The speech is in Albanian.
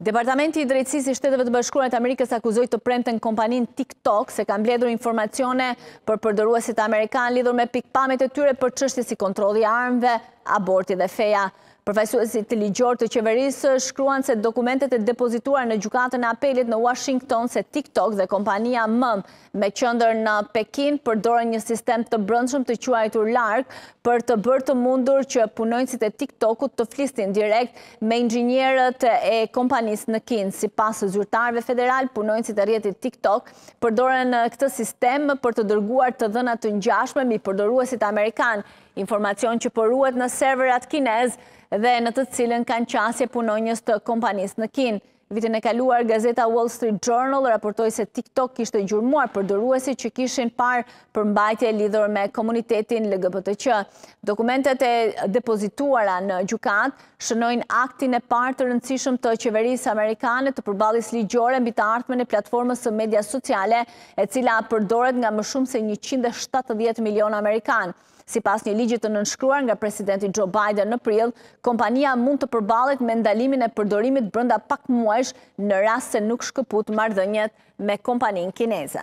Departamenti i Drejtësisë i Shteteve të Bashkuara të Amerikës akuzoi të premten kompaninë TikTok se ka mbledhur informacione për përdoruesit amerikanë lidhur me pikëpamjet e tyre për çështje si kontrolli i armëve, aborti dhe feja. Përfaqësuesit ligjorë të qeverisë shkruajnë se dokumentet e depozituara në Gjykatën e Apelit në Washington se TikTok dhe kompania mëmë me qendër në Pekin, përdorën një sistem të brendshëm të quajtur Lark për të bërë të mundur që punonjësit e TikTok-ut të flisnin direkt me inxhinierët e kompanisë në Kinë. Sipas zyrtarëve federalë, punonjësit e rrjetit TikTok përdorën këtë sistem për të dërguar të dhëna të ngjashme mbi përdoruesit amerikanë, informacion që po ruhet në serverat kinezë dhe në të cilën kanë qasje punonjës të kompanisë në Kinë. Vitin e kaluar, gazeta Wall Street Journal raportoi se TikTok kishte gjurmuar përdoruesit që kishin parë përmbajtje lidhur me komunitetin LGBTQ. Dokumentet e depozituara në gjykatë shënojnë aktin e parë të rëndësishëm të qeverisë amerikane të përballjes ligjore mbi të ardhmen e platformës së medias sociale, e cila përdoret nga më shumë se njëqind e shtatëdhjetë milionë amerikanë. Sipas një ligji të nënshkruar nga presidenti Joe Biden në prill, kompania mund të përballet me ndalimin e përdorimit brenda pak muajsh në rast se nuk shkëput marrëdhëniet me kompaninë kineze.